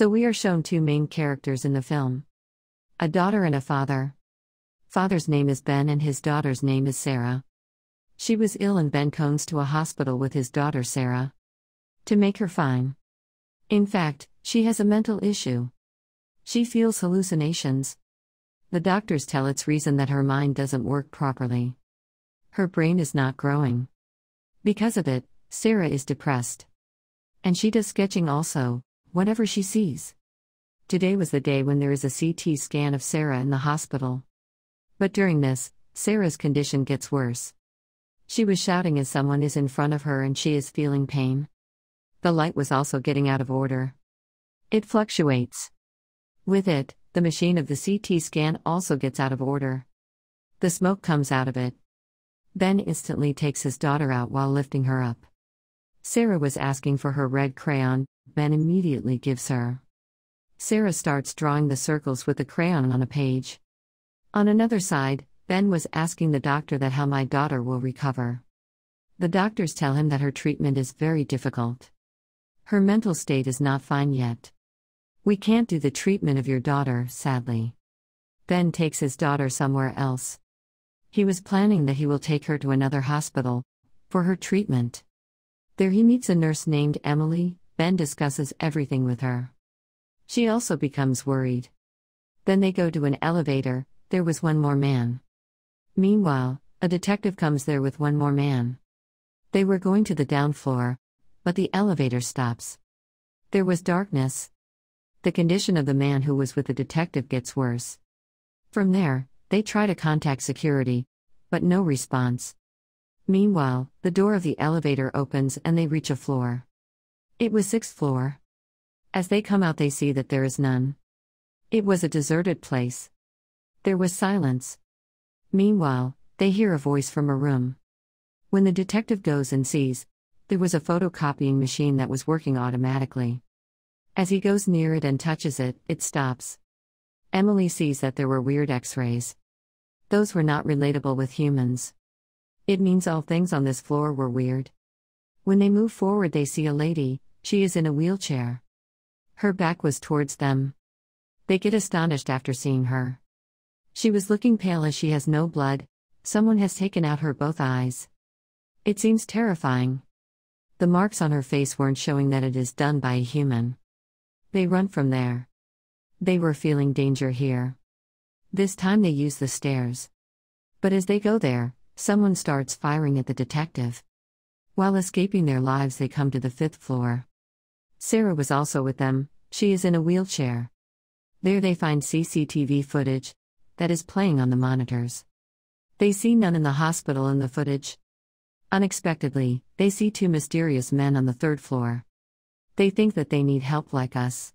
So we are shown two main characters in the film a daughter and a father. Father's name is Ben and his daughter's name is Sarah. She was ill and Ben comes to a hospital with his daughter Sarah. To make her fine. In fact, she has a mental issue. She feels hallucinations. The doctors tell its reason that her mind doesn't work properly. Her brain is not growing. Because of it, Sarah is depressed. And she does sketching also, whatever she sees. Today was the day when there is a CT scan of Sarah in the hospital. But during this, Sarah's condition gets worse. She was shouting as someone is in front of her and she is feeling pain. The light was also getting out of order. It fluctuates. With it, the machine of the CT scan also gets out of order. The smoke comes out of it. Ben instantly takes his daughter out while lifting her up. Sarah was asking for her red crayon, Ben immediately gives her. Sarah starts drawing the circles with a crayon on a page. On another side, Ben was asking the doctor that how my daughter will recover. The doctors tell him that her treatment is very difficult. Her mental state is not fine yet. We can't do the treatment of your daughter, sadly. Ben takes his daughter somewhere else. He was planning that he will take her to another hospital for her treatment. There he meets a nurse named Emily. Ben discusses everything with her. She also becomes worried. Then they go to an elevator, there was one more man. Meanwhile, a detective comes there with one more man. They were going to the down floor, but the elevator stops. There was darkness. The condition of the man who was with the detective gets worse. From there, they try to contact security, but no response. Meanwhile, the door of the elevator opens and they reach a floor. It was sixth floor. As they come out, they see that there is none. It was a deserted place. There was silence. Meanwhile, they hear a voice from a room. When the detective goes and sees, there was a photocopying machine that was working automatically. As he goes near it and touches it, it stops. Emily sees that there were weird x rays. Those were not relatable with humans. It means all things on this floor were weird. When they move forward, they see a lady, she is in a wheelchair. Her back was towards them. They get astonished after seeing her. She was looking pale as she has no blood, someone has taken out her both eyes. It seems terrifying. The marks on her face weren't showing that it is done by a human. They run from there. They were feeling danger here. This time they use the stairs. But as they go there, someone starts firing at the detective. While escaping their lives, they come to the fifth floor. Sarah was also with them, she is in a wheelchair. There they find CCTV footage that is playing on the monitors. They see none in the hospital in the footage. Unexpectedly, they see two mysterious men on the third floor. They think that they need help like us.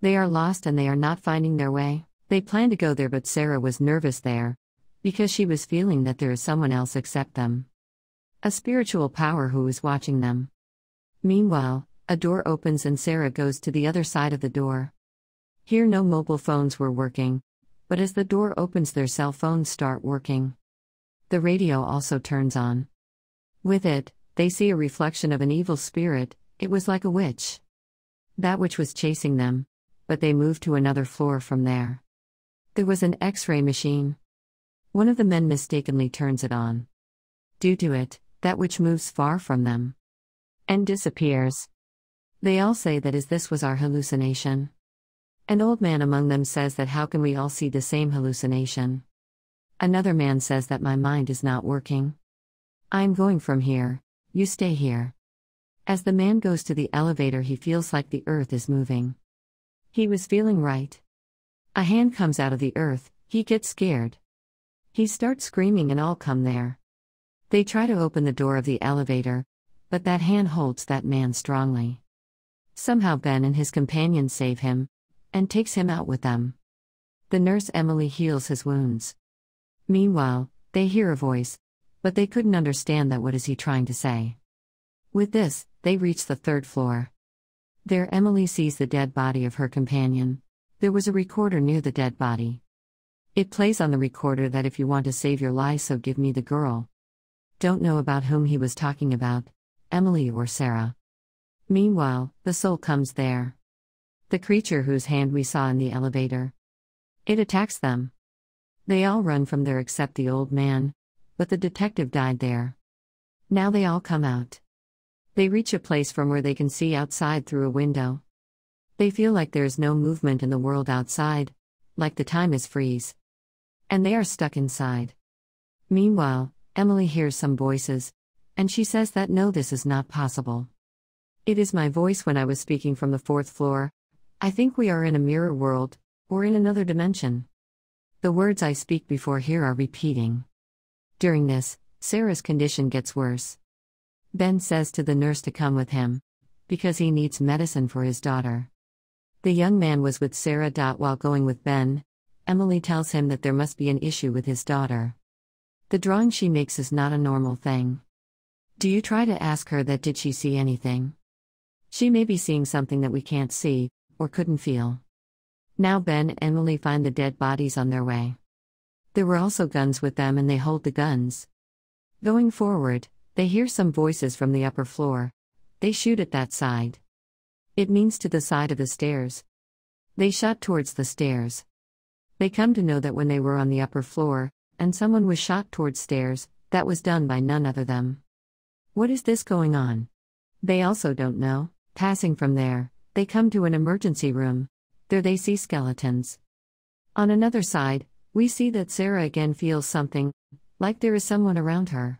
They are lost and they are not finding their way. They plan to go there, but Sarah was nervous there because she was feeling that there is someone else except them. A spiritual power who is watching them. Meanwhile, a door opens and Sarah goes to the other side of the door. Here, no mobile phones were working, but as the door opens, their cell phones start working. The radio also turns on. With it, they see a reflection of an evil spirit, it was like a witch. That which was chasing them, but they moved to another floor from there. There was an x ray machine. One of the men mistakenly turns it on. Due to it, that witch moves far from them and disappears. They all say that as this was our hallucination. An old man among them says that how can we all see the same hallucination? Another man says that my mind is not working. I'm going from here, you stay here. As the man goes to the elevator, he feels like the earth is moving. He was feeling right. A hand comes out of the earth, he gets scared. He starts screaming, and all come there. They try to open the door of the elevator, but that hand holds that man strongly. Somehow, Ben and his companion save him and takes him out with them. The nurse Emily heals his wounds. Meanwhile, they hear a voice but they couldn't understand that what is he trying to say. With this, they reach the third floor. There Emily sees the dead body of her companion. There was a recorder near the dead body. It plays on the recorder that if you want to save your life, so give me the girl. Don't know about whom he was talking about, Emily or Sarah. Meanwhile, the soul comes there. The creature whose hand we saw in the elevator. It attacks them. They all run from there except the old man, but the detective died there. Now they all come out. They reach a place from where they can see outside through a window. They feel like there is no movement in the world outside, like the time is freeze. And they are stuck inside. Meanwhile, Emily hears some voices, and she says that no, this is not possible. It is my voice when I was speaking from the fourth floor. I think we are in a mirror world, or in another dimension. The words I speak before here are repeating. During this, Sarah's condition gets worse. Ben says to the nurse to come with him, because he needs medicine for his daughter. The young man was with Sarah. While going with Ben, Emily tells him that there must be an issue with his daughter. The drawing she makes is not a normal thing. Do you try to ask her that did she see anything? She may be seeing something that we can't see, or couldn't feel. Now Ben and Emily find the dead bodies on their way. There were also guns with them and they hold the guns. Going forward, they hear some voices from the upper floor. They shoot at that side. It means to the side of the stairs. They shot towards the stairs. They come to know that when they were on the upper floor, and someone was shot towards stairs, that was done by none other than. What is this going on? They also don't know. Passing from there, they come to an emergency room. There they see skeletons. On another side, we see that Sarah again feels something, like there is someone around her.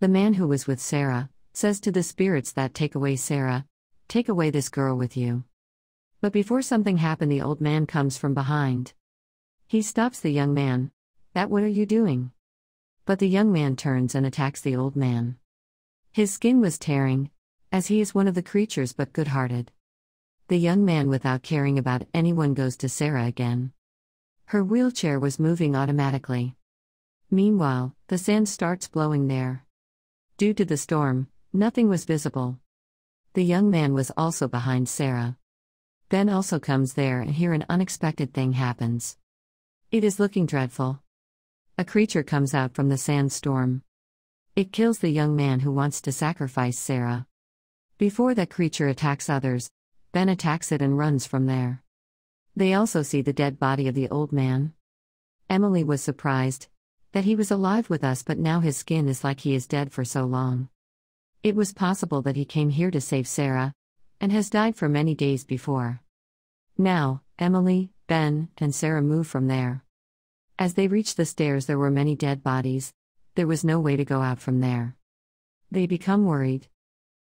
The man who was with Sarah says to the spirits that take away Sarah, Take away this girl with you. But before something happened, the old man comes from behind. He stops the young man. That what are you doing? But the young man turns and attacks the old man. His skin was tearing, as he is one of the creatures but good hearted. The young man, without caring about anyone, goes to Sarah again. Her wheelchair was moving automatically. Meanwhile, the sand starts blowing there. Due to the storm, nothing was visible. The young man was also behind Sarah. Ben also comes there, and here an unexpected thing happens. It is looking dreadful. A creature comes out from the sandstorm. It kills the young man who wants to sacrifice Sarah. Before that creature attacks others, Ben attacks it and runs from there. They also see the dead body of the old man. Emily was surprised that he was alive with us, but now his skin is like he is dead for so long. It was possible that he came here to save Sarah and has died for many days before. Now, Emily, Ben, and Sarah move from there. As they reach the stairs, there were many dead bodies. There was no way to go out from there. They become worried.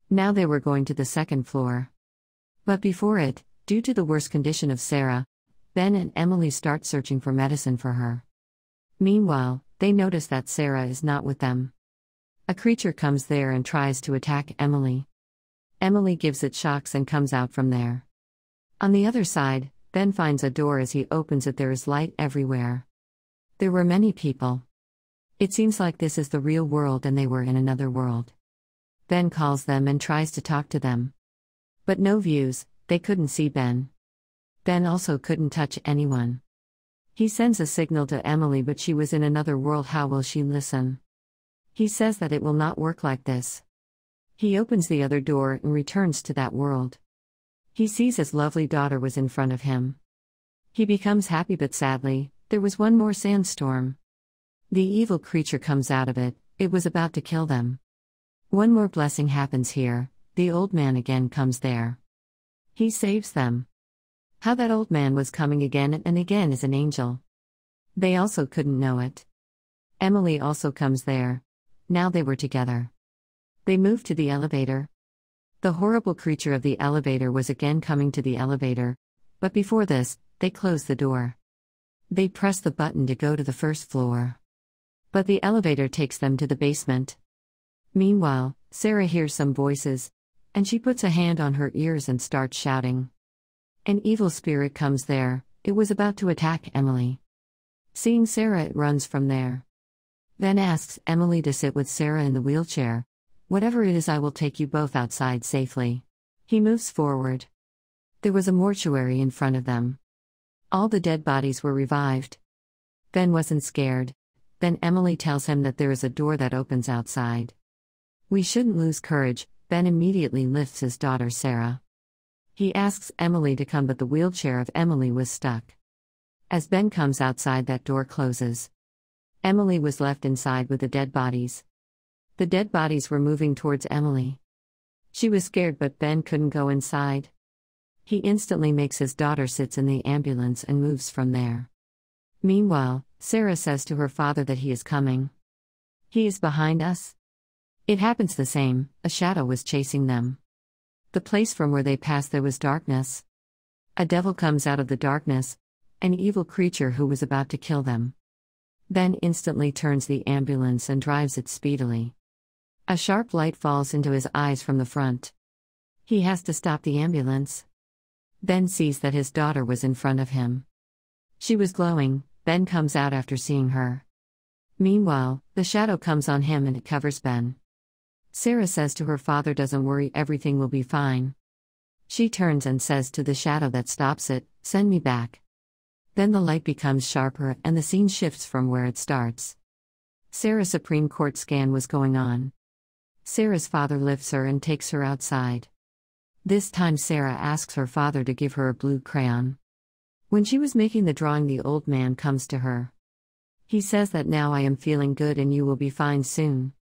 Now they were going to the second floor. But before it, due to the worse condition of Sarah, Ben and Emily start searching for medicine for her. Meanwhile, they notice that Sarah is not with them. A creature comes there and tries to attack Emily. Emily gives it shocks and comes out from there. On the other side, Ben finds a door as he opens it, there is light everywhere. There were many people. It seems like this is the real world and they were in another world. Ben calls them and tries to talk to them. But no views, they couldn't see Ben. Ben also couldn't touch anyone. He sends a signal to Emily, but she was in another world. How will she listen? He says that it will not work like this. He opens the other door and returns to that world. He sees his lovely daughter was in front of him. He becomes happy, but sadly, there was one more sandstorm. The evil creature comes out of it, it was about to kill them. One more blessing happens here, the old man again comes there. He saves them. How that old man was coming again and again as an angel. They also couldn't know it. Emily also comes there. Now they were together. They moved to the elevator. The horrible creature of the elevator was again coming to the elevator, but before this, they closed the door. They press the button to go to the first floor. But the elevator takes them to the basement. Meanwhile, Sarah hears some voices, and she puts a hand on her ears and starts shouting. An evil spirit comes there, it was about to attack Emily. Seeing Sarah, it runs from there. Then asks Emily to sit with Sarah in the wheelchair. Whatever it is, I will take you both outside safely. He moves forward. There was a mortuary in front of them. All the dead bodies were revived. Ben wasn't scared. Then Emily tells him that there is a door that opens outside. We shouldn't lose courage, Ben immediately lifts his daughter Sarah. He asks Emily to come, but the wheelchair of Emily was stuck. As Ben comes outside, that door closes. Emily was left inside with the dead bodies. The dead bodies were moving towards Emily. She was scared, but Ben couldn't go inside. He instantly makes his daughter sits in the ambulance and moves from there. Meanwhile, Sarah says to her father that he is coming. He is behind us. It happens the same, a shadow was chasing them. The place from where they passed there was darkness. A devil comes out of the darkness, an evil creature who was about to kill them. Ben instantly turns the ambulance and drives it speedily. A sharp light falls into his eyes from the front. He has to stop the ambulance. Ben sees that his daughter was in front of him. She was glowing, Ben comes out after seeing her. Meanwhile, the shadow comes on him and it covers Ben. Sarah says to her father, Doesn't worry, everything will be fine. She turns and says to the shadow that stops it, Send me back. Then the light becomes sharper and the scene shifts from where it starts. Sarah's Supreme Court scan was going on. Sarah's father lifts her and takes her outside. This time, Sarah asks her father to give her a blue crayon. When she was making the drawing, the old man comes to her. He says that now I am feeling good and you will be fine soon.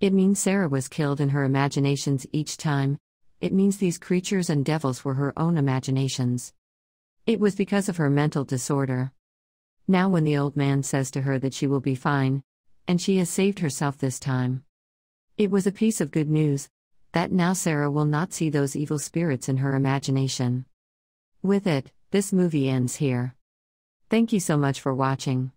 It means Sarah was killed in her imaginations each time, it means these creatures and devils were her own imaginations. It was because of her mental disorder. Now, when the old man says to her that she will be fine, and she has saved herself this time, it was a piece of good news that now Sarah will not see those evil spirits in her imagination. With it, this movie ends here. Thank you so much for watching.